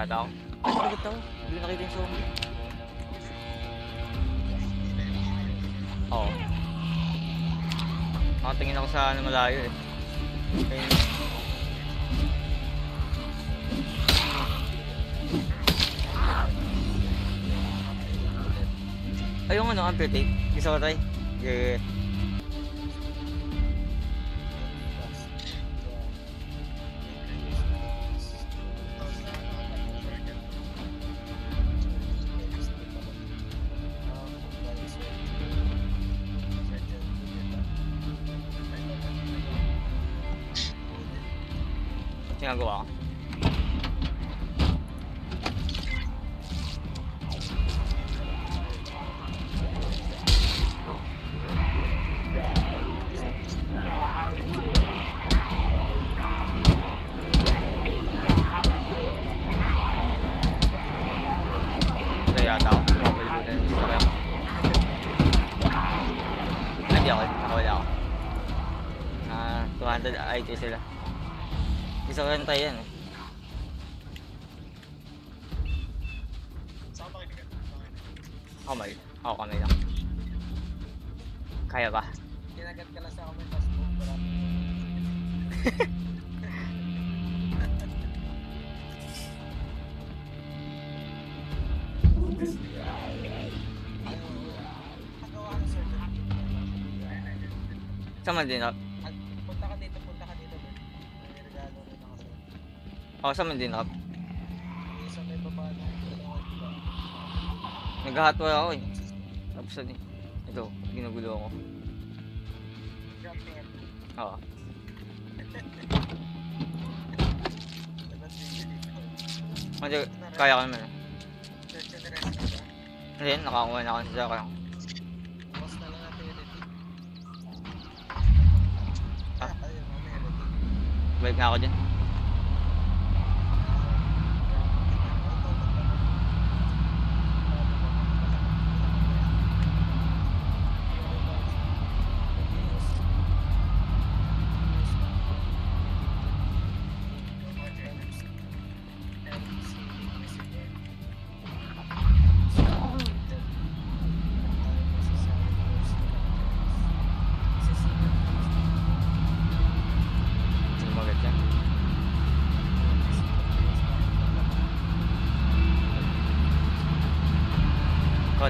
yata ako. Ay, pagod ako. Hindi ko nakita yung zombie. Oo. Nakatingin ako sa ano malayo eh. Ayun. Ay, yung ano, amputate. Gusto ko try. Yeah. Ako. Nakawala ako. Ah, 200 IT sila. Ko rin tayo yan eh. Kamay. Ako kamay lang. Kaya ba? Kinagat ka lang sa comment tapos bumara. Nagawa ng surgeon. Sama Ako sama din up. Isa may baba na. Nag-hotwire ako eh. Tapos ano eh. Ito, ginugulo ako. Jumping at Oo. Kasi kaya ko naman eh. Hindi, nakakuha na ako sa Jackie. Boss na lang natin yung edit. Ah? Ayun, mamaya edit. Balik na ako dyan.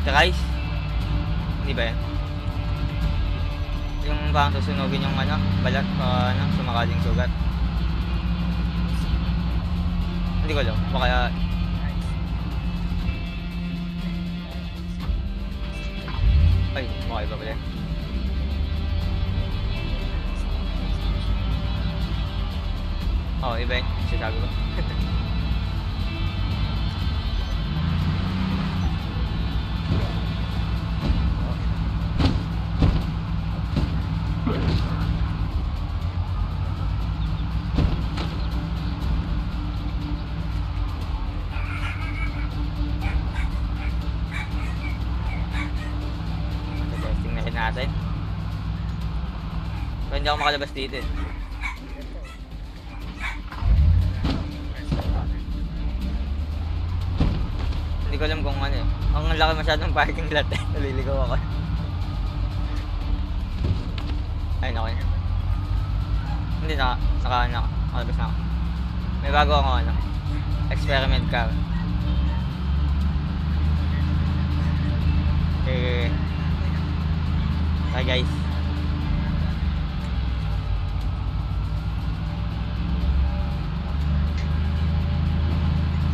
Cauterize? Hindi ba yan? Yung parang susunugin yung ano, balat pa ano, sumakaling sugat. Hindi ko alam. Baka ay, baka iba pala. Oh, iba yun. Sinabi ko. Ako makalabas dito eh. Hindi ko alam kung ano eh. Ang laki masyadong parking lot eh. Naliligaw ako. Ay, nako yun. Hindi, naka, naka, naka, nakalabas na ako. May bago ako ano. Experiment car. Eh, Hi guys.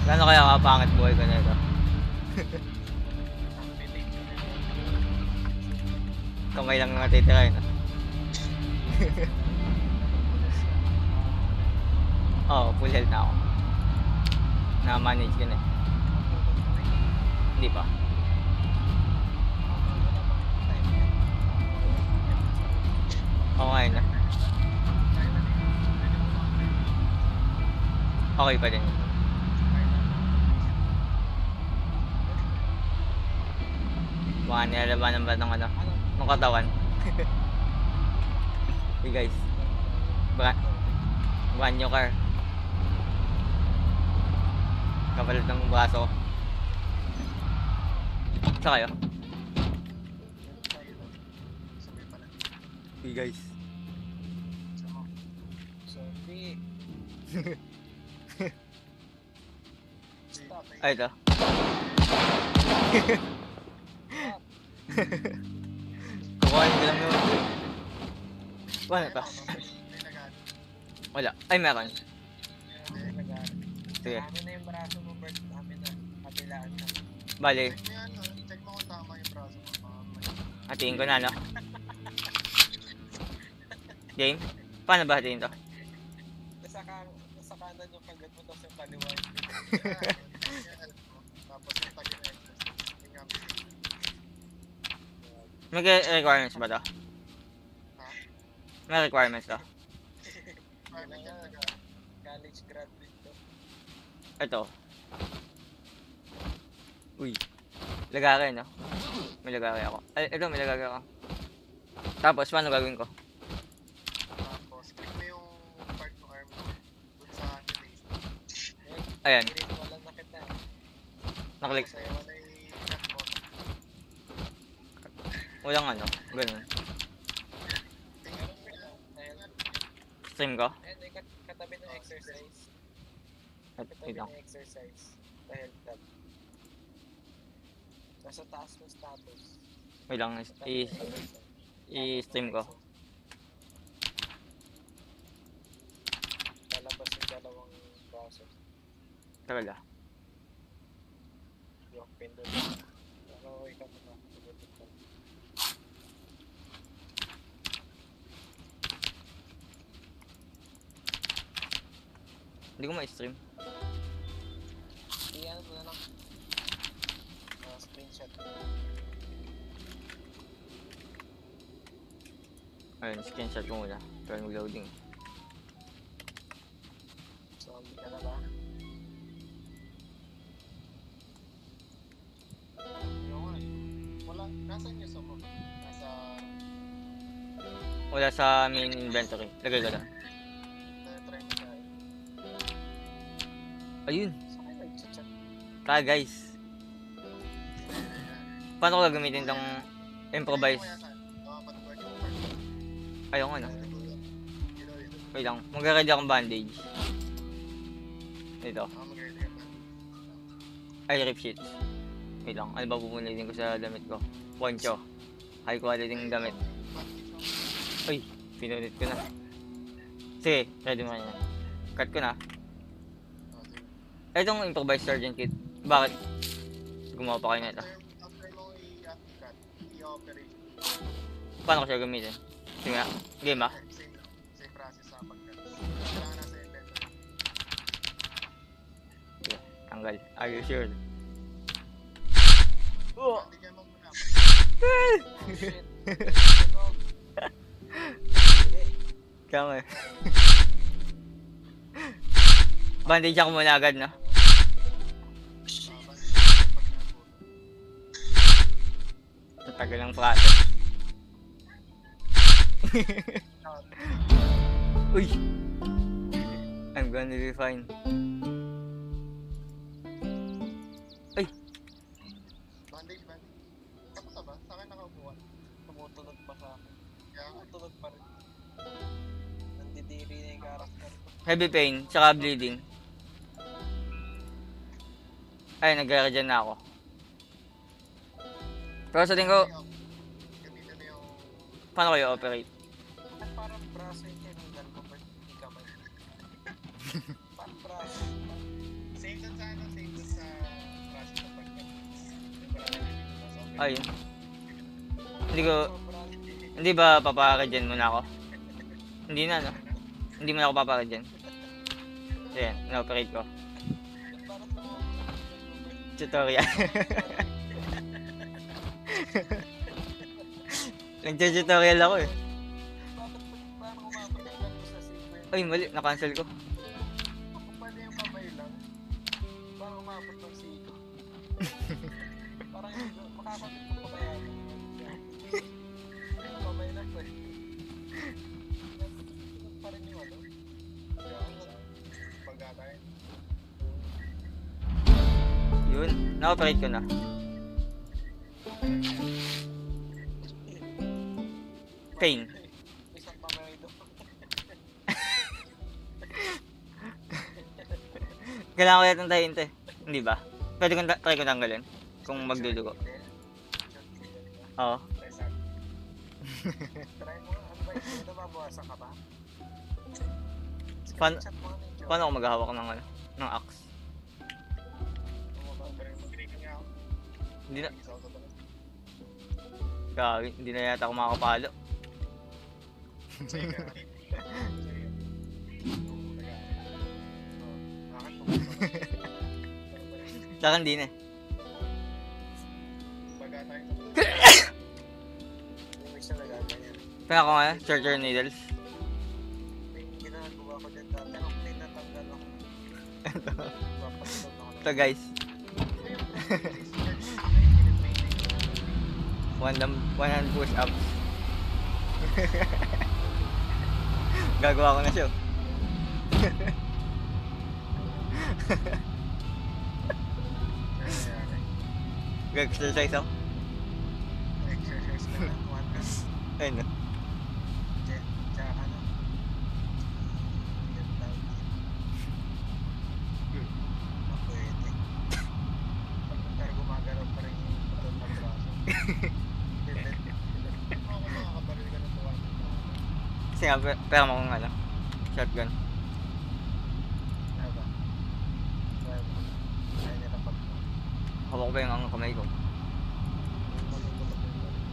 Gano'n kaya kapangit buhay ko na ito? Kamay lang natitira yun. Oo, oh, full health na ako. Na-manage ko na eh. Hindi pa. Yun ah. Okay pa din. Baka nilalabanan ba ng ano? Ng katawan? hey guys. Bra brand new car. Kapalit ng braso. Sa kayo? Hey guys. Ay, ito. Kukuhain ko lang naman. Wala nag-ano. Wala. Ay, meron. Sige. Amin na yung braso mo, Bert. Amin na. Kabilaan na. Bali, Check mo mo kung tama yung braso mo. Hatiin ko na, no? Game? Paano ba hatiin to? Nasa, kan nasa kanan yung kagat mo, tapos yung kaliwa yung Tapos yung tagi na Yung nga, May ge- requirements ba to? May requirements to? College graduate to. Ito. Uy. Lagari, no? May lagari ako. Ay, ito, may lagari ako. Tapos, paano gagawin ko? Tapos, click mo yung part ng arm. Dun sa. Ayan, Hirit wala na kita. naklik. Sa'yo na yung cut mo. Walang ano, ganun. Stream ko? Kat- katabi ng exercise. At, Katabi ng exercise. Dahil tab. Nasa taas ng status. Wait lang, i-stream ko. Lalabas yung dalawang browser. Tagal ah. Yung pindot. Pero ikaw mo na. Hindi ko ma-stream. Iyan mo na lang. Ah, screenshot. Ayun, screenshot ko muna. Pero mag-loading. Zombie ka na ba? Nasaan yung sumo? Nasa... Wala sa main inventory. Lagay ko lang. Ayun. Saan kayo nag-chat? Ta guys. Paano ko gagamitin tong improvise? Ayaw nga no. Wait lang. Mag-ready akong bandage. Ito. Ay, rip sheets. Wait lang. Ano ba pupunitin ko sa damit ko? Poncho. High quality ng damit. Uy, pinunit ko na. Sige, ready mo na. Cut ko na. Itong improvised surgeon kit. Bakit? Gumawa pa kayo nito. Paano ko siya gamitin? Sige nga. Game ah. Same, process sa pag-cut. Kailangan tanggal. Are you sure? Oh! Hindi. Kama eh. Bandage ako muna agad, no? Tagal ng process. Uy! I'm gonna be fine. Bandage, bandage. Tapos na ba? Sa akin nakaupuan. Tumutunog pa sa akin. Kaya tumutunog pa rin. Nandidiri na yung karakter. Heavy pain, tsaka bleeding. Ay, nag-regen na ako. Pero sa tingin ko, mo paano kayo operate? At parang braso yung tinanggal ko, but hindi kamay. parang braso. Same dun sa ano, same dun sa braso braso. Ayun. Hindi ko, So, hindi ba paparegen muna ako? Hindi na, no? Hindi mo na ako paparegen. Ayan, na-operate ko. Tutorial. Nagtutorial ako eh. Paano? Ay, mali. Na-cancel ko. Pwede yung kamay lang, parang umabot ng siko. parang makakapit ko pa kaya. Yung kamay lang ko eh. Pa rin yung ano. Pagkakain. Na-operate ko na. Pain. Isang doon. Kailangan ko yata ng tayo te. Hindi ba? Pwede kong ta- try ko tanggalin. Kung magdudugo. Oo. Try mo, ano ba yun? Nababawasan ka ba? Joe. Paano ako maghahawak ng ano? Ng axe? Hindi na, gagi, hindi na yata ako makakapalo. Sa akin din eh. Kaya ako nga, charger needles. Ginagawa ko dyan dati. May natanggal ako. Ito guys, one, one hand push ups. Gagawa ko na siya. Gag-exercise ako. Exercise lang. Ayun na. Tsaka tsaka ano. Yan tawag dito. Ah, pwede. Pero gumagalaw pa rin yung putol ng braso. Ako makakabaril ka ng tuwan. Kasi nga, pe- pera mo kung ano, shotgun. Ano ba? Well, ayaw nila pag Hawak ko pa yung ang kamay ko. yung malulunod yung baril.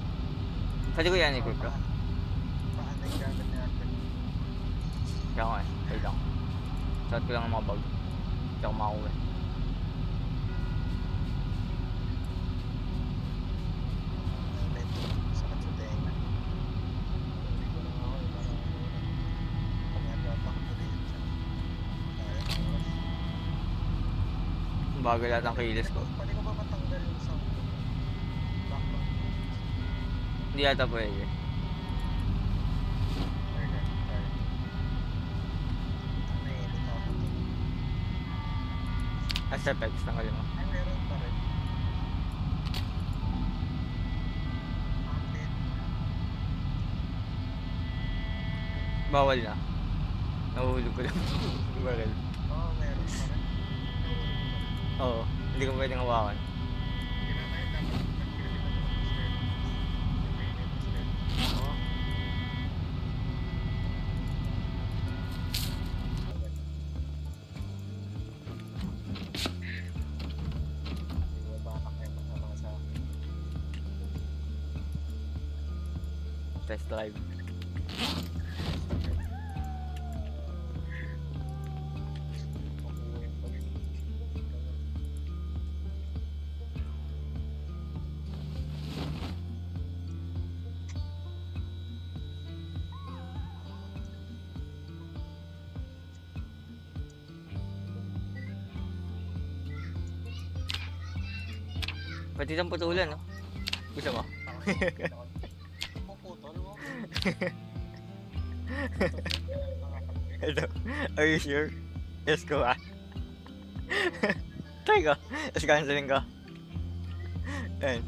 Pwede ko yan equip ko. Paano yung gamit ni Arthur? Kaya ko eh, wait lang. Shot ko lang ang mga bag. Hindi ako makakuha. Medyo sakit sa tenga. Hindi ko lang ako, iba lang ako. Pag nagtatakbo din siya. Kaya ng oras. Bagal lahat ang kilos ko. Pwede ko ba matanggal yung sa background? Hindi yata pwede. As effects, tanggalin mo. Ay, meron pa rin. Bawal na. Nahuhulog ko lang. Baril. Oo, meron pa rin. Oo, hindi ko pwedeng hawakan. Kinakain dapat Pati isang putulan, no? Gusto mo? Puputol mo. Ito. Are you sure? Yes ko ah. Try ko. Tapos cancelin ko. Ayan.